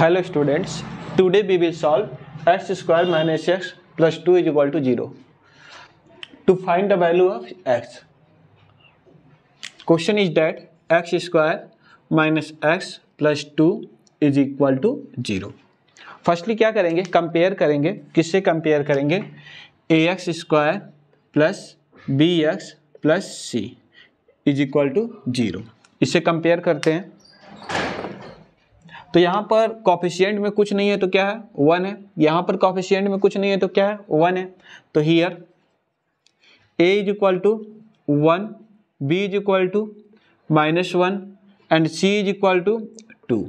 Hello students today we will solve x square minus x plus two is equal to zero to find the value of x question is that x square minus x plus two is equal to zero firstly क्या करेंगे? Compare करेंगे। किससे compare करेंगे? A x square plus b x plus c is equal to zero इससे compare करते हैं। तो यहाँ पर कॉफिशियंट में कुछ नहीं है तो क्या है? वन है। यहाँ पर कॉफिशियंट में कुछ नहीं है तो क्या है? वन है। तो here a is equal to one b is equal to minus one and c is equal to two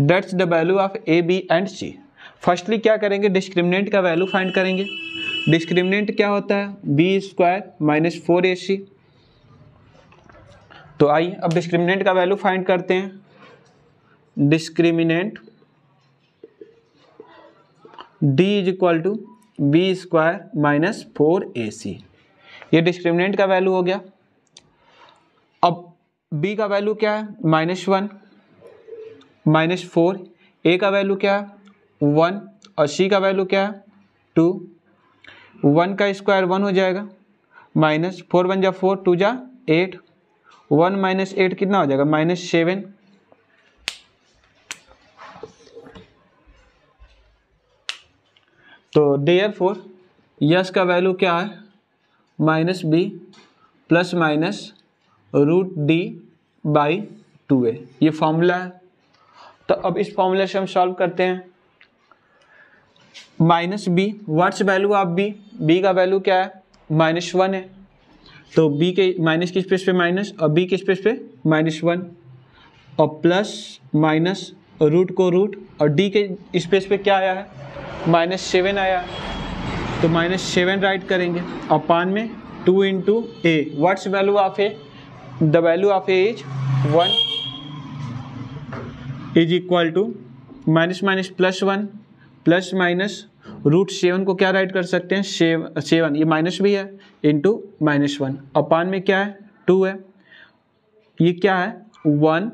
that's the value of a b and c firstly क्या करेंगे? डिस्क्रिमिनेंट का वैल्यू फाइंड करेंगे। Discriminant क्या होता है? B square minus four a c तो आइए, अब डिस्क्रिमिनेंट का वैल्यू फाइंड करते हैं। Discriminant D is equal to b square minus four a c ये डिस्क्रिमिनेंट का वैल्यू हो गया। अब बी का वैल्यू क्या है? Minus one minus four a का वैल्यू क्या है? वन और सी का वैल्यू क्या है? टू वन का स्क्वायर वन हो जाएगा। माइनस फोर वन जा फोर टू जा एट वन माइनस एट कितना हो जाएगा? माइनस सेवन तो डेयर फोर, यस का वैल्यू क्या है? Minus b plus minus root D by two a ये फॉर्मूला है। तो अब इस फॉर्मूले से हम सॉल्व करते हैं। माइनस बी व्हाट्स वैल्यू आप बी बी का वैल्यू क्या है? माइनस वन है तो बी के माइनस की स्पेस पे माइनस और बी के स्पेस पे? माइनस वन और प्लस माइनस रूट को रूट और डी के स्पेस पे क्या आया है? माइनस सेवन आया तो माइनस सेवन राइट करेंगे। और पान में two into a what's value of a the value of a is one is equal to minus minus plus one plus minus root seven को क्या राइट कर सकते हैं? सेव, सेवन, ये minus भी है इंटू माइनस वन अपान में क्या है? टू है। ये क्या है? One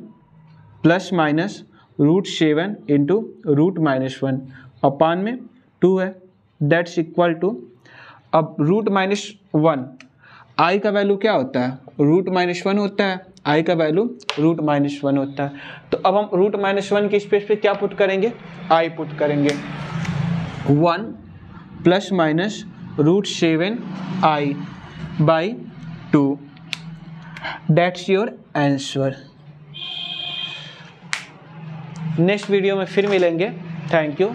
plus minus root seven into root minus one upon में टू है दैट्स इक्वल टू अब रूट माइनस वन आई का वैल्यू क्या होता है? रूट माइनस वन होता है आई का वैल्यू रूट माइनस वन होता है. तो अब हम रूट माइनस वन के स्पेस पे क्या पुट करेंगे? आई पुट करेंगे. One plus minus root seven I by two that's your answer next video में फिर मिलेंगे. Thank you